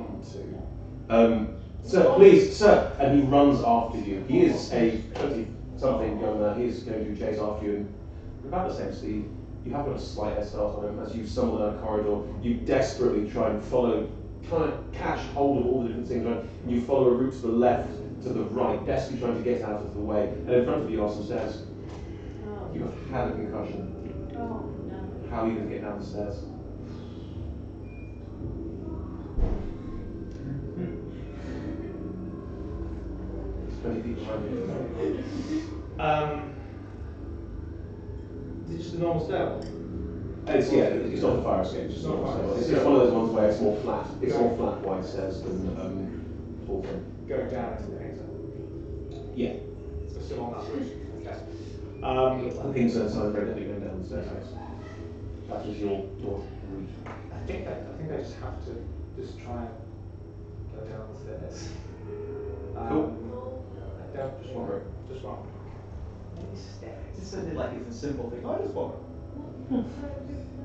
Speaker 1: want to. Um, sir, please, sir. And he runs after you. He is a 20 something young man. He is going to chase after you and about the same speed. You have got a slight head start on him as you stumble down a corridor. You desperately try and follow, try and catch hold of all the different things. Right? And you follow a route to the left, to the right, desperately trying to get out of the way. And in front of you are some stairs.
Speaker 3: Oh.
Speaker 1: You have had a concussion.
Speaker 3: Oh no.
Speaker 1: How are you going to get down the stairs? 20 feet behind you.
Speaker 2: Um, is it just a normal stairwell?
Speaker 1: It's, yeah, it's not a fire escape, it's just not a fire escape. It's just one of those ones where it's more flat. It's more flat wide stairs than um, tall thing.
Speaker 2: Going down into the pink zone.
Speaker 1: Yeah.
Speaker 2: So still on that route. Okay. Um,
Speaker 1: The pink zone side very definitely going down the stairs. That is your, your route.
Speaker 2: I think I, I think I just have to just try and go down the stairs. Um,
Speaker 1: Cool.
Speaker 2: I don't just
Speaker 1: Alright.
Speaker 2: Just one.
Speaker 5: It just sounded like it's a simple thing. I just want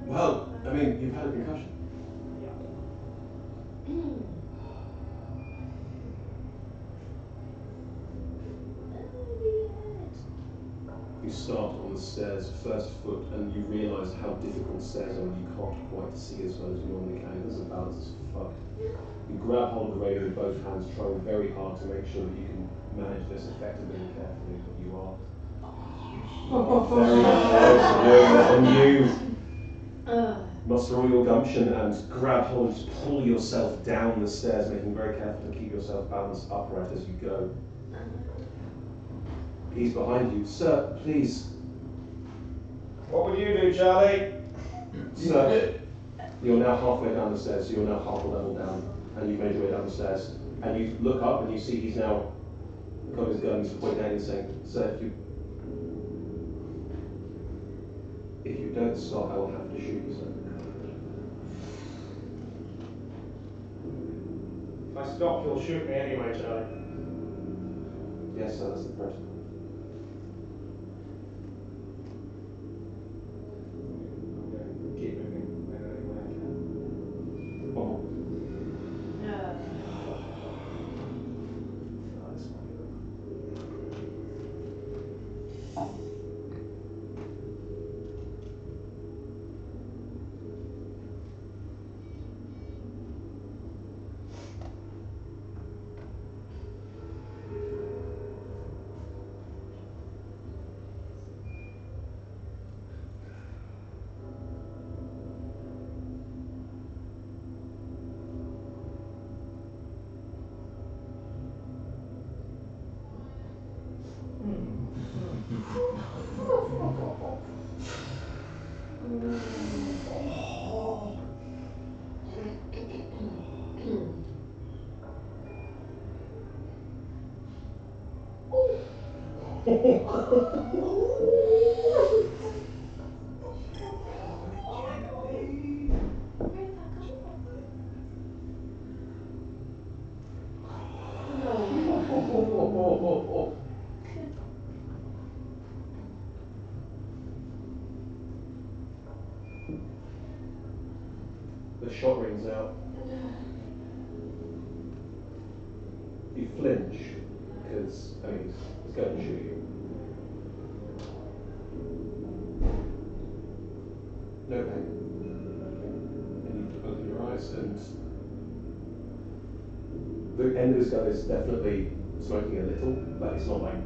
Speaker 1: Well, I mean, you've had a concussion. You start on the stairs first foot and you realise how difficult stairs are and you can't quite see as well as you normally can. There's a balance as fuck. You grab hold of the radio with both hands, trying very hard to make sure that you can manage this effectively and carefully, but you are very close to and you muster all your gumption and grab hold just pull yourself down the stairs, making very careful to keep yourself balanced upright as you go. He's behind you. Sir, please.
Speaker 2: What would you do, Charlie?
Speaker 1: Sir, you're now halfway down the stairs, so you're now half a level down, and you've made your way down the stairs. And you look up and you see he's now gun, he's pointing at and saying, Sir, if you if you don't stop, I will have to shoot you, sir.
Speaker 2: If I stop, you'll shoot me anyway, Charlie.
Speaker 1: Yes, sir, that's the threat. ハハハハ! Is definitely smoking a little, but it's not like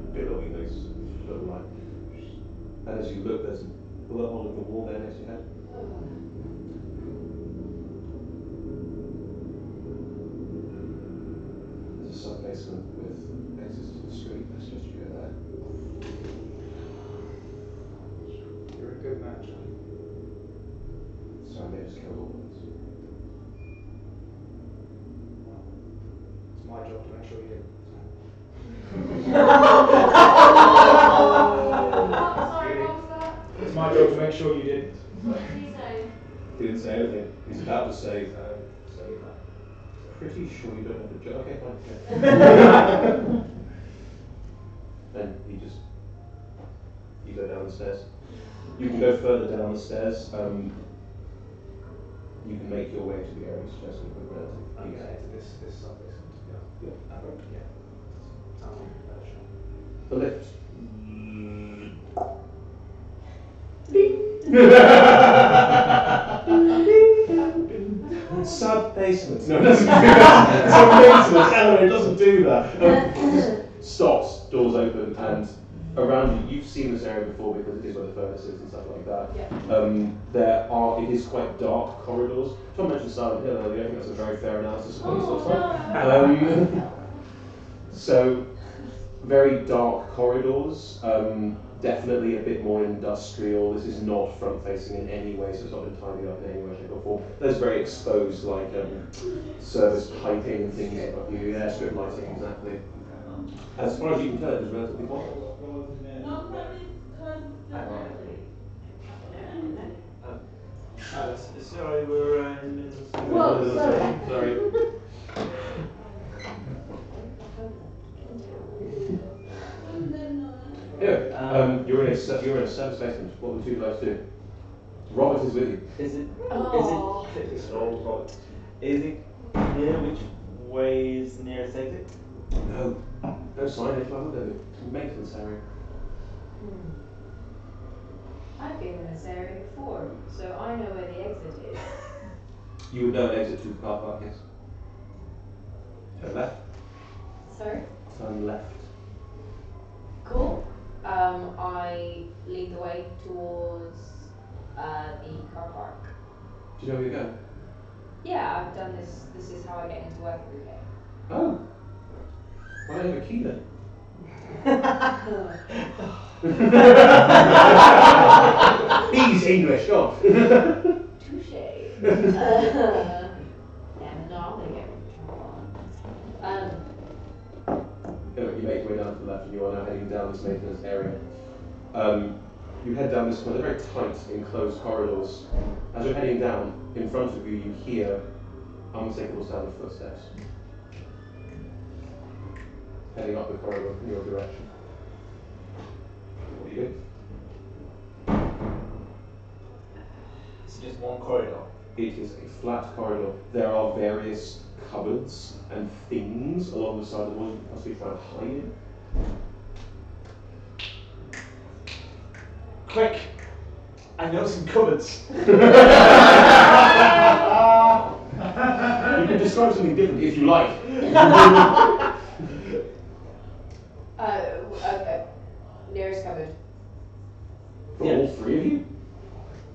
Speaker 2: sure you
Speaker 1: don't have a job. Okay, fine. Okay. and he just, you go down the stairs. You can go further down the stairs. Um, you can make your way to the area suggested with relative ease.
Speaker 2: Okay, to this, this sub basement. Yeah.
Speaker 1: Yeah.
Speaker 2: Uh, yeah. Sounds like a better shot.
Speaker 1: The lift. Sub basement. No, it doesn't do that. It's a maintenance. It doesn't do that. Um, stops. Doors open, and around you, you've seen this area before because it is where the furnace is and stuff like that.
Speaker 4: Yeah.
Speaker 1: Um, there are. It is quite dark corridors. Tom mentioned Silent Hill earlier. I think that's a very fair analysis of what
Speaker 4: Oh.
Speaker 1: Um, so very dark corridors. Um, definitely a bit more industrial. This is not front facing in any way, so it's not been tidied up in any way, shape, or form. There's very exposed, like um, service piping and things above you. Yeah, strip lighting, exactly. As far as you can tell, it is relatively quiet.
Speaker 4: Not that it's close to
Speaker 5: s- sorry, we're uh, in the middle of
Speaker 3: Whoa, sorry.
Speaker 1: Sorry. Yeah. Um, you're in a you're in a service basement. What would you like to do? Robert is with you.
Speaker 5: Is it?
Speaker 3: Oh.
Speaker 5: Is it? It's all right. Is it clear which way is the nearest exit?
Speaker 1: No, no signage. Why would there be? It's a maintenance area.
Speaker 3: I've been in this area before, so I know where the exit is.
Speaker 1: You would know an exit to the car park, yes. Turn left.
Speaker 3: Sorry?
Speaker 1: Turn left.
Speaker 3: Cool. Um, I lead the way towards uh, the car park.
Speaker 1: Do you know where you're going?
Speaker 3: Yeah, I've done this. This is how I get into work every day.
Speaker 1: Oh. Why don't you have a key then? He's English, on.
Speaker 3: Touche. uh, damn it, no, I'm gonna get in trouble. Um,
Speaker 1: you, know, you make your way down to the left and you are now heading down this maintenance area. Um, you head down this one, they're very tight, enclosed corridors. As you're heading down, in front of you, you hear unmistakable sound of footsteps. Heading up the corridor in your direction. What do you do?
Speaker 5: It's just one corridor.
Speaker 1: It is a flat corridor. There are various cupboards and things along the side of the wall you can possibly try and hide in.
Speaker 6: Quick! I know some cupboards.
Speaker 1: You can describe something different if you like.
Speaker 3: uh, w- uh, uh, nearest cupboard.
Speaker 1: For
Speaker 6: Yeah.
Speaker 1: all three of you?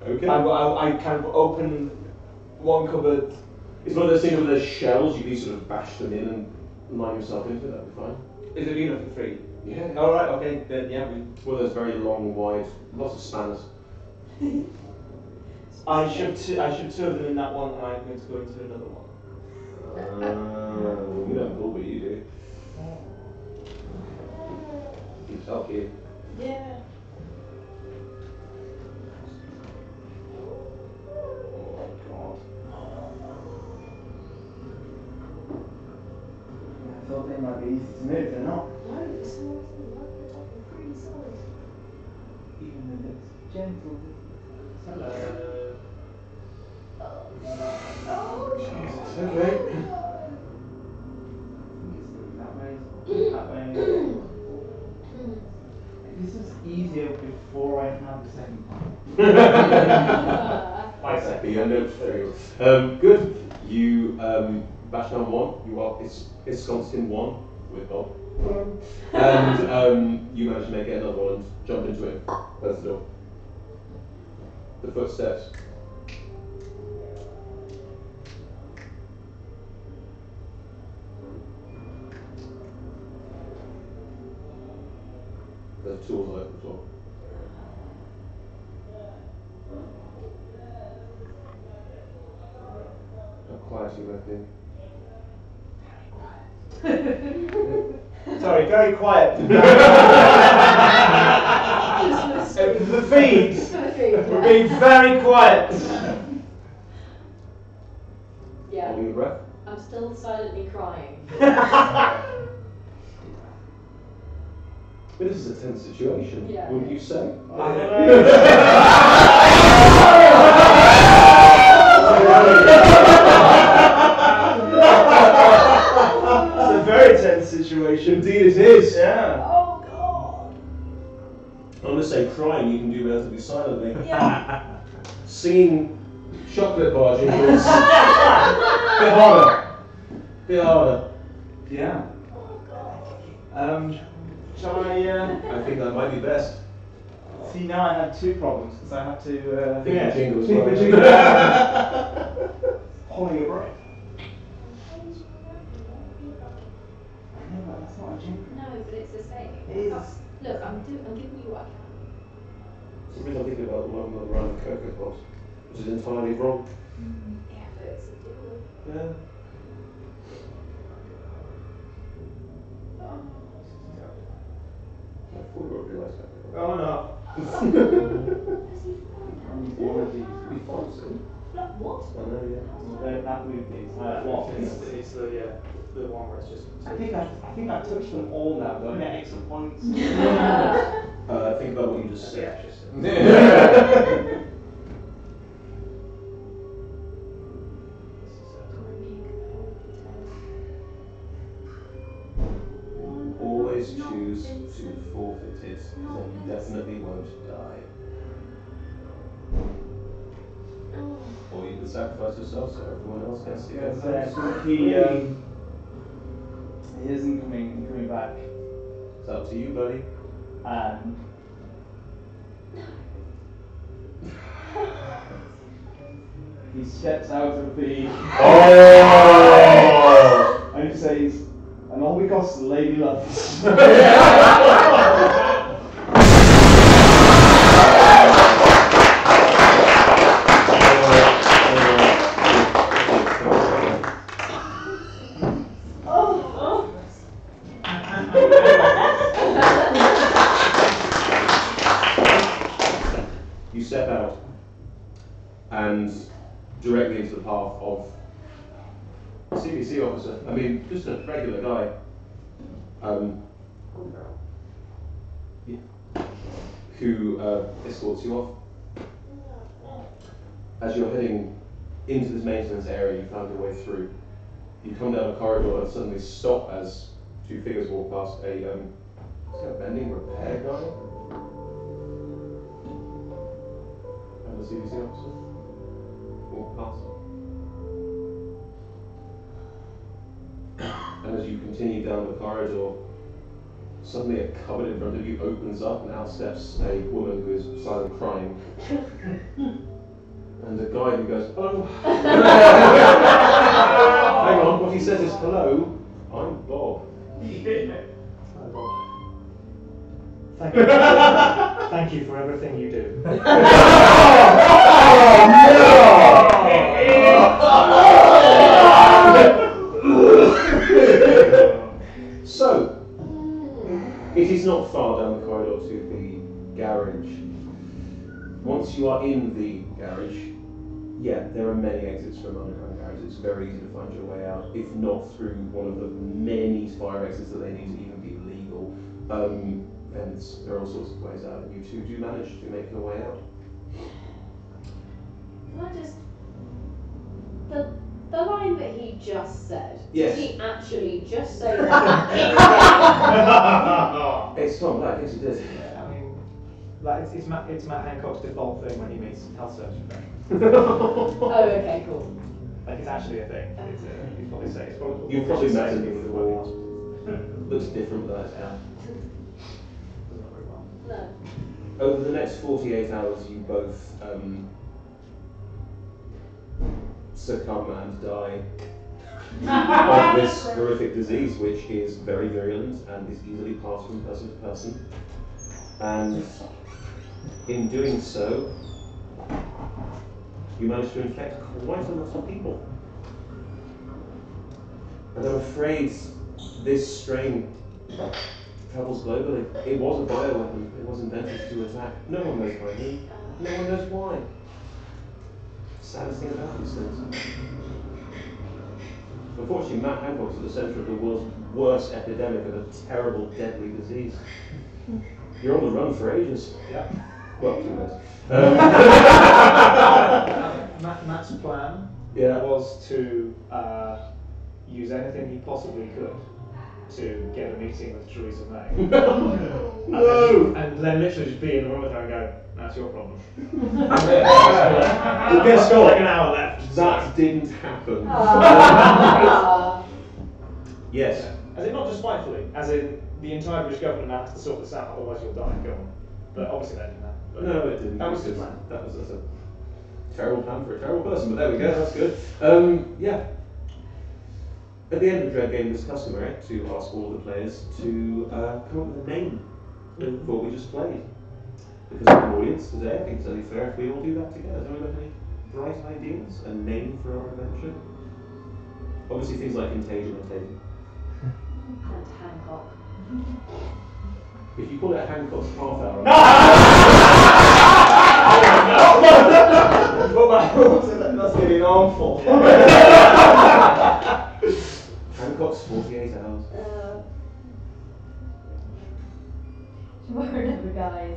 Speaker 1: Okay.
Speaker 6: I, I, I kind of open one cupboard.
Speaker 1: It's one of those things where there's shells, you can sort of bash them in and line yourself into that'd be fine.
Speaker 6: Is it big enough for three?
Speaker 1: Yeah.
Speaker 6: All right. Okay. Then yeah. We,
Speaker 1: One of those very long, wide, lots of spanners.
Speaker 6: I shove two. I shove two of them in that one, and I'm going to go into another one.
Speaker 1: Uh, we don't pull, but you do. You help you.
Speaker 3: Yeah.
Speaker 6: Oh God. I thought they might be easy to move. They're not.
Speaker 3: No, it's not. It's pretty solid.
Speaker 6: Even with its gentle.
Speaker 2: Hello.
Speaker 1: Jesus, okay.
Speaker 6: That way. That way. This was easier before I had the second one.
Speaker 2: Five
Speaker 1: Be
Speaker 2: seconds.
Speaker 1: a note for you. Um, good. You um, bash down one. You are it's ensconced in one with Bob, and um, you manage to make it another one and jump into it. Close the door. The footsteps. The tools are open as well. How quiet are you working?
Speaker 6: Sorry, very quiet. Uh, the feeds were being very quiet.
Speaker 3: Yeah,
Speaker 1: Holding your breath.
Speaker 3: I'm still silently crying.
Speaker 1: This is a tense situation,
Speaker 3: Yeah.
Speaker 1: wouldn't you say?
Speaker 6: It's
Speaker 1: I'm going to say crying you can do relatively silently.
Speaker 3: Yeah.
Speaker 1: Singing chocolate bar jingles. Bit harder. Bit harder.
Speaker 6: Yeah.
Speaker 3: oh god.
Speaker 6: Um, shall I? Uh,
Speaker 1: I think that might be best.
Speaker 6: see, now I have two problems because I have to. Uh,
Speaker 1: Think of jingles.
Speaker 6: Think of
Speaker 1: right?
Speaker 6: jingles. Holding your breath. No, but that's not a jingle.
Speaker 3: No, but it's the same.
Speaker 6: It is.
Speaker 3: Look, I'm, do- I'm giving you what I can.
Speaker 1: Sometimes I'm thinking about the one on the run of which is entirely wrong.
Speaker 3: Yeah, but it's a deal.
Speaker 1: Yeah. I thought we would realise that.
Speaker 6: Oh no.
Speaker 1: One of these. We thought so.
Speaker 3: What?
Speaker 1: I know, yeah.
Speaker 6: That, that moved these.
Speaker 2: Uh,
Speaker 6: What?
Speaker 2: It's, it's the yeah, the one where it's just.
Speaker 6: I think I, I think I touched them all now. Do I get extra points?
Speaker 1: Uh, think about what you just
Speaker 2: Yeah,
Speaker 1: said.
Speaker 2: just.
Speaker 1: Always choose to forfeit it, because then you definitely won't die. Or you can sacrifice yourself so everyone else gets to go
Speaker 6: Because uh, he, um, he isn't coming coming back.
Speaker 1: It's up to you, buddy.
Speaker 6: Um, he steps out of the.
Speaker 1: Oh!
Speaker 6: And he says, and all because the lady loves.
Speaker 1: yeah, who uh, escorts you off. As you're heading into this maintenance area, you found your way through. You come down a corridor and suddenly stop as two figures walk past a, um, is that a vending repair guy? and the CDC officer walk past. And as you continue down the corridor, suddenly a cupboard in front of you opens up and out steps a woman who is silently crying. and a guy who goes, Oh! Hang on, what he says is, Hello, I'm Bob.
Speaker 2: Thank you. Thank you for everything you do.
Speaker 1: Oh, so, not far down the corridor to the garage. Once you are in the garage, yeah, there are many exits from underground garages. It's very easy to find your way out, if not through one of the many fire exits that they need to even be legal. Um, and there are all sorts of ways out, you two do manage to make your way out.
Speaker 3: Can I just the the line that he just said?
Speaker 1: Yes.
Speaker 3: Did he actually just say that?
Speaker 1: It's Tom Black, yes, it is.
Speaker 2: Yeah, I mean, like it's, it's, Matt, it's Matt Hancock's default thing when he meets health service professionals.
Speaker 3: oh, okay, cool.
Speaker 2: Like it's actually a thing. It's, uh, you'd probably say it's probably.
Speaker 1: You've probably met him
Speaker 2: people
Speaker 1: before.
Speaker 2: who work in hospitals.
Speaker 1: Looks different, but that's out.
Speaker 2: Doesn't look very well.
Speaker 3: No.
Speaker 1: Over the next 48 hours, you both um, succumb and die of this horrific disease, which is very virulent and is easily passed from person to person. And in doing so, you manage to infect quite a lot of people. And I'm afraid this strain travels globally. It was a bioweapon. It was invented to attack. No one knows who. No one knows why. Saddest thing about these things. Unfortunately, Matt Hancock's at the centre of the world's worst epidemic of a terrible, deadly disease. You're on the run for ages.
Speaker 2: Yeah.
Speaker 1: Well, two minutes. Um,
Speaker 2: Matt, Matt's plan
Speaker 1: yeah.
Speaker 2: was to uh, use anything he possibly could to get a meeting with Theresa May.
Speaker 1: no!
Speaker 2: And then literally just be in the room with her and go, that's your problem.
Speaker 1: Well, guess
Speaker 2: Got
Speaker 1: what?
Speaker 2: like an hour left.
Speaker 1: That didn't happen. Yes.
Speaker 2: As in, not just spitefully, as in the entire British government now has to sort this out, otherwise you'll die. Go on. But obviously that didn't happen. But
Speaker 1: No, it didn't.
Speaker 2: That was his
Speaker 1: because
Speaker 2: plan.
Speaker 1: That was that's a terrible plan for a terrible person, but there we go, that's good. Um, yeah. At the end of the Dread game, it's customary to ask all the players to uh, come up with a name for what we just played. Because of an audience today, I think it's only fair if we all do that together. Don't we have any bright ideas? A name for our adventure? Obviously, things like Contagion are taken.
Speaker 3: And Hancock.
Speaker 1: If you call it Hancock's half hour. No.
Speaker 5: But my that must be an armful.
Speaker 3: tomorrow never guys.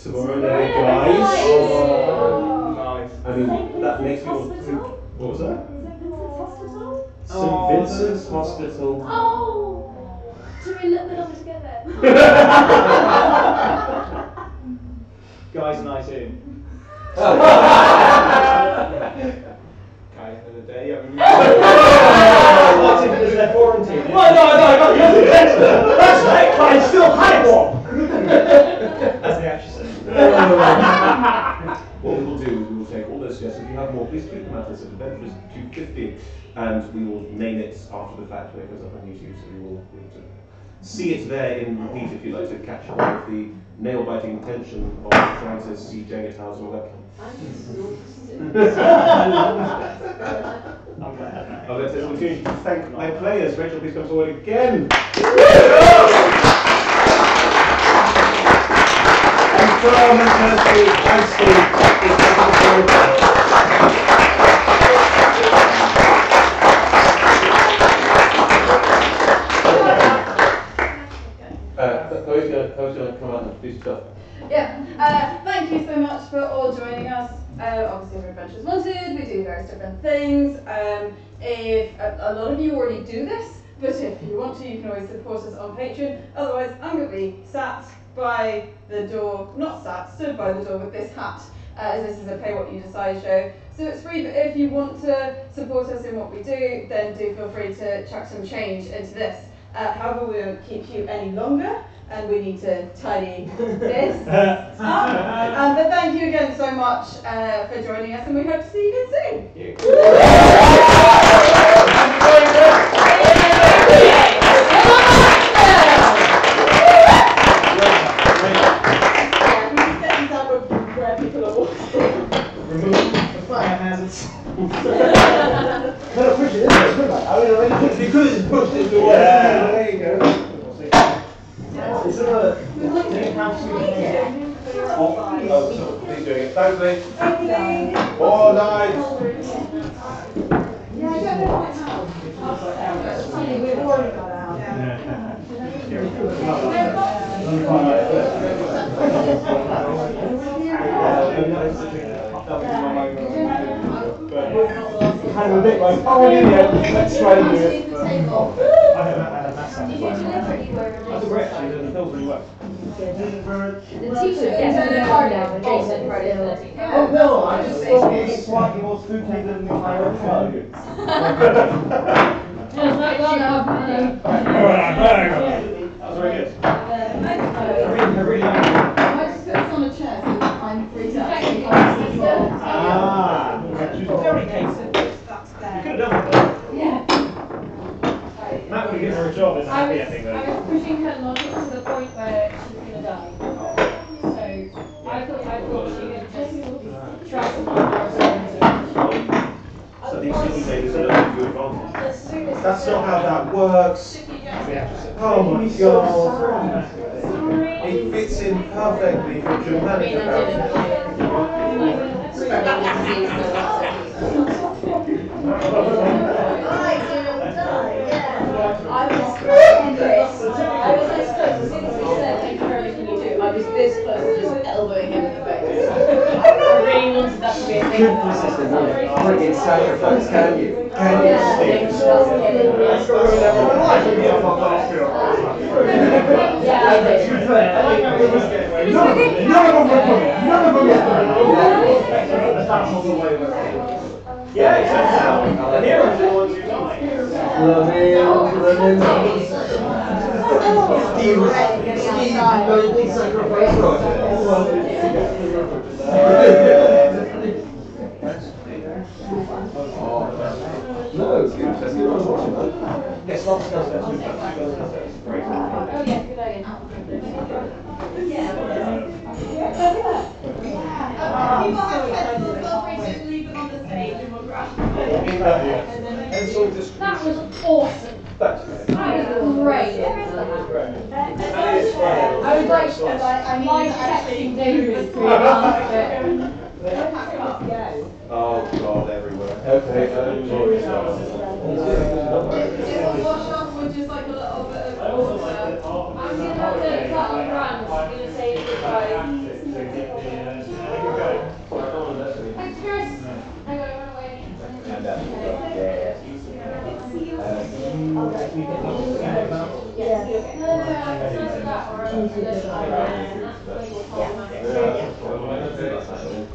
Speaker 1: Tomorrow
Speaker 3: Tomorrow Never
Speaker 1: guys.
Speaker 3: Dies.
Speaker 1: Oh.
Speaker 6: Nice.
Speaker 1: I mean,
Speaker 7: St.
Speaker 1: that makes me want to What was that?
Speaker 7: it Vincent's Hospital?
Speaker 1: St.
Speaker 6: Oh,
Speaker 1: Vincent's Hospital.
Speaker 7: Oh! So we're a little bit longer together.
Speaker 2: Guys, night in.
Speaker 6: Guy of the day. I mean,
Speaker 2: What's it because they're quarantined?
Speaker 5: No, no, no, no, that's right, I still had one.
Speaker 2: As they actually say.
Speaker 1: what we will do is we will take all those suggestions. If you have more, please tweet them at us at Adventurers 250 and we will name it after the fact when it goes up on YouTube. So you will be able to see it there in repeat if you'd like to catch up with the nail biting intention of trying to see Jenga towers on a webcam. I'll let this opportunity to thank my players. Rachel, please come forward again. And from Kirsty and Steve,
Speaker 8: Yeah, uh, thank you so much for all joining us. Uh, obviously, we're Adventurers Wanted, we do various different things. Um, if a, a lot of you already do this, but if you want to, you can always support us on Patreon. Otherwise, I'm going to be sat by the door, not sat, stood by the door with this hat, uh, as this is a pay what you decide show. So it's free, but if you want to support us in what we do, then do feel free to chuck some change into this. Uh, however, we won't keep you any longer, and we need to tidy this up. Um, but thank you again so much uh, for joining us, and we hope to see you again soon.
Speaker 6: Into the wall.
Speaker 9: Yeah.
Speaker 6: There you go. Is there a, to?
Speaker 1: Oh, so please doing it. Thanks, Lee. All night.
Speaker 8: Yeah, I don't know.
Speaker 6: Kind of a bit like, oh, yeah, uh, let's try and do it.
Speaker 10: Um, I had that, I had that sound as well.
Speaker 9: That's great, actually, the fills really well.
Speaker 2: The t-shirt gets in the car now, but Jason brought it.
Speaker 6: Oh, no, I just thought it was slightly more spooky than my own show.
Speaker 10: Alright, there you go. That was very good. I really, I really like it.
Speaker 8: I just put this on a chair so that I'm free to actually answer as well.
Speaker 10: Ah, very decent. You could have done it though.
Speaker 8: Yeah.
Speaker 10: Matt would have a job as a
Speaker 3: I
Speaker 10: happy
Speaker 3: was,
Speaker 10: ending
Speaker 3: I was pushing her logic to the point where she's gonna die. So I thought I thought she would just try to
Speaker 1: So these city ladies are looking to advantage. That's not how that works. Oh my god. It fits in perfectly for dramatic about
Speaker 2: I Chris. I was this close. As soon as said, you do, I was this close to just elbowing him in the face. I really wanted to be.
Speaker 6: Friggin' sacrifice, can you? Can you?
Speaker 2: Yeah. Yeah.
Speaker 10: Yeah,
Speaker 6: sacrifice
Speaker 1: enjoy yourself.
Speaker 11: wash off with just like a little bit of
Speaker 10: I also like that.
Speaker 11: water.
Speaker 3: I'm gonna have to cut on brand. I'm gonna say goodbye. Thanks, Chris. I gotta run away. No, no, no, it's